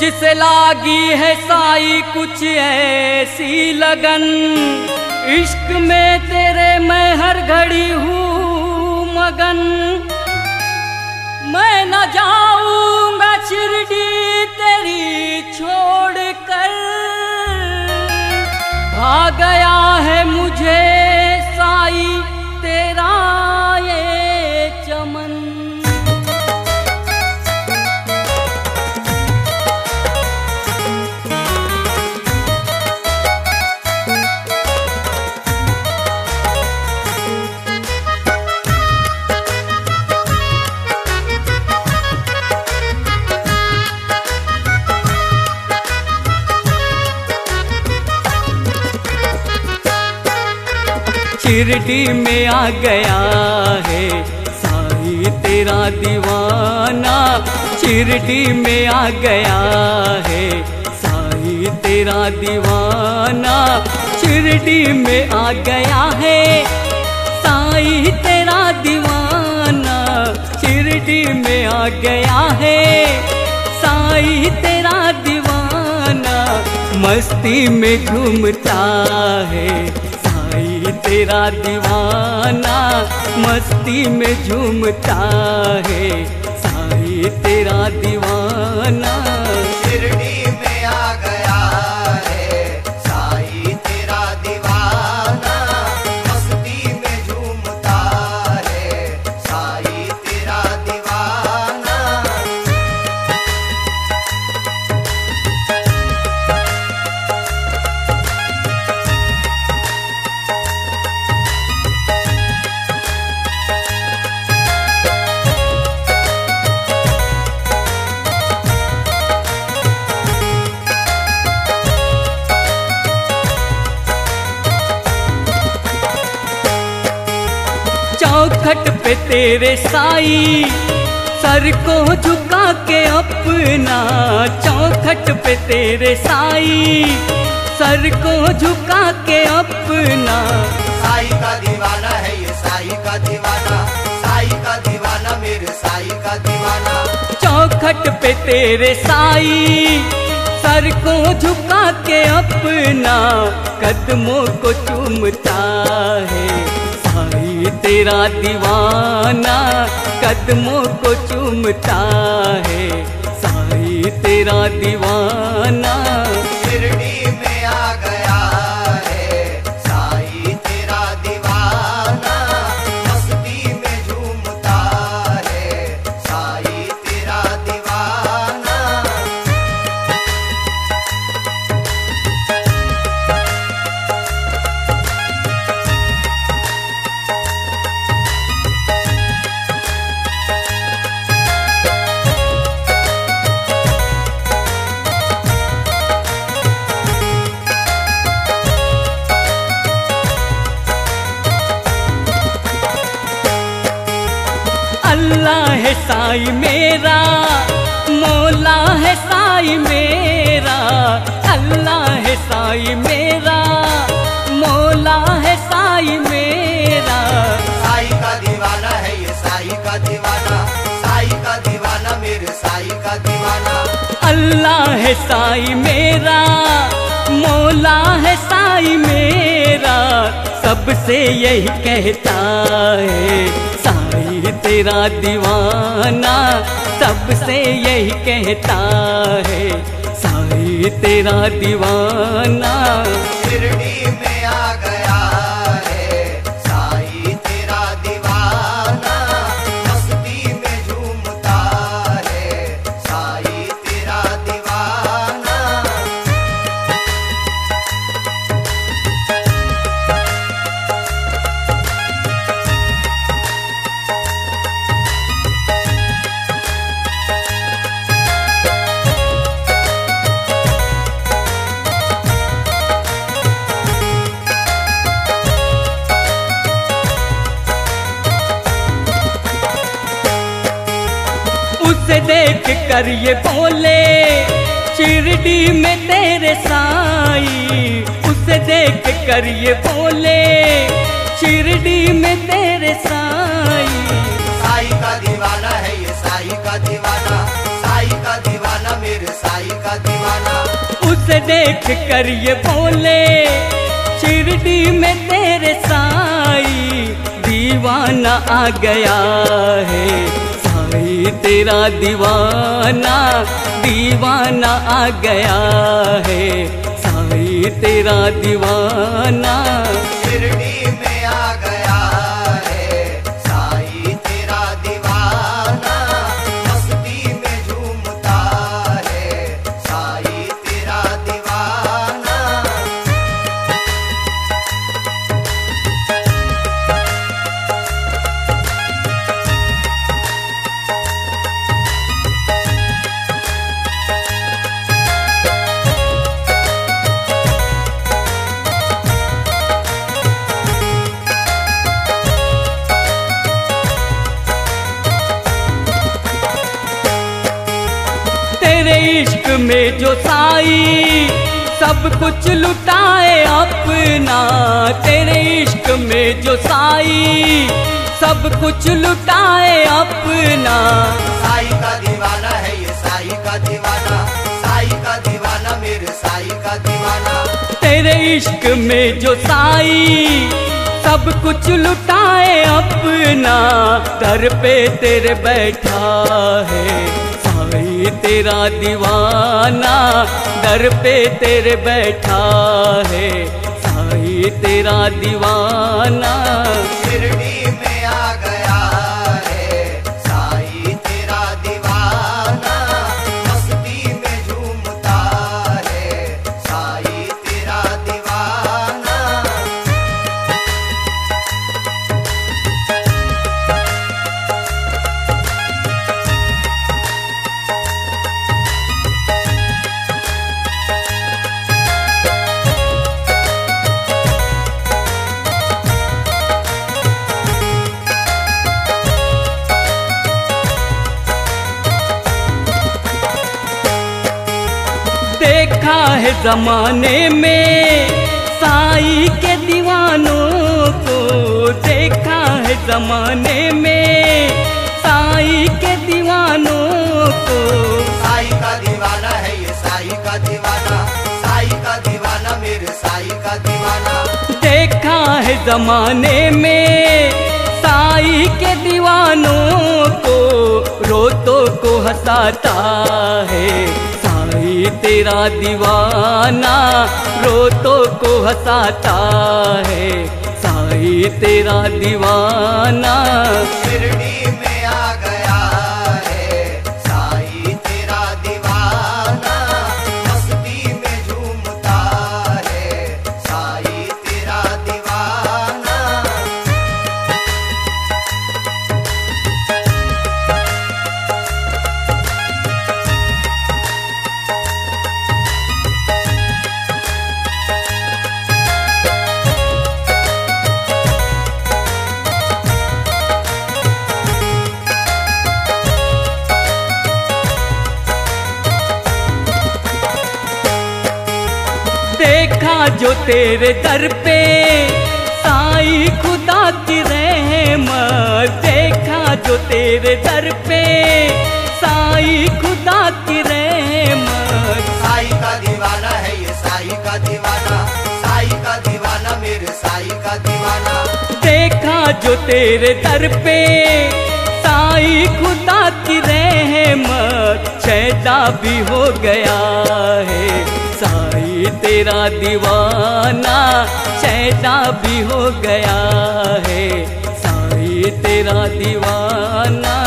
तुझसे लागी है साई, कुछ ऐसी लगन। इश्क में तेरे मैं हर घड़ी हूँ मगन। मैं न जाऊँगा शिरडी तेरी छोड़ कर भाग गया है शिरडी में आ गया है। साई तेरा दीवाना शिरडी में आ गया है। साई तेरा दीवाना शिरडी में आ गया है। साई तेरा दीवाना शिरडी में आ गया है। साई तेरा दीवाना मस्ती में घूमता है। साई तेरा दीवाना मस्ती में झूमता है। साई तेरा दीवाना। पे तेरे साई सर को झुका के अपना चौखट पे तेरे साई सर को झुका के अपना साई का दीवाना है ये साई का दीवाना साई का दीवाना मेरे साई का दीवाना। चौखट पे तेरे साई सर को झुका के अपना कदमों को चूमता है। तेरा दीवाना कदमों को चूमता है। साई तेरा दीवाना अल्लाह है साई मेरा मौला है साई मेरा अल्लाह है साई मेरा मौला है साई मेरा। साई का दीवाना है ये साई का दीवाना साई का दीवाना मेरे साई का दीवाना। अल्लाह है साई मेरा मौला है साई मेरा सबसे यही कहता है साई तेरा दीवाना सबसे यही कहता है साई तेरा दीवाना। शिरडी में आ उसे देख कर ये बोले शिरडी में तेरे साई। उसे देख कर ये बोले शिरडी में तेरे साई। साई का दीवाना है ये साई का दीवाना साई का दीवाना मेरे साई का दीवाना। उसे देख कर ये बोले शिरडी में तेरे साई दीवाना आ गया है। तेरा दीवाना दीवाना आ गया है। साई तेरा दीवाना। में जो साई सब कुछ लुटाए अपना। तेरे इश्क में जो साई सब कुछ लुटाए अपना। साई का दीवाना है ये साई का दीवाना। साई का दीवाना मेरे साई का दीवाना। तेरे इश्क में जो साई सब कुछ लुटाए अपना। दर पे तेरे बैठा है साई तेरा दीवाना दर पे तेरे बैठा है। साई तेरा दीवाना। है जमाने में। साई के दीवानों को देखा है जमाने में। साई के दीवानों को साई का दीवाना है ये साई का दीवाना। साई का दीवाना मेरे साई का दीवाना। देखा है जमाने में। साई के दीवानों को रोतों को हंसाता है। साई तेरा दीवाना रोतों को हंसाता है। साई तेरा दीवाना। जो तेरे दर पे साई खुदा की रहमत देखा जो तेरे दर पे साई खुदा की रहमत। साई का दीवाना है ये साई का दीवाना साई का दीवाना मेरे साई का दीवाना। देखा जो तेरे दर पे साई खुदा की रहमत शैदा भी हो गया है। तेरा दीवाना शैदा भी हो गया है। साई तेरा दीवाना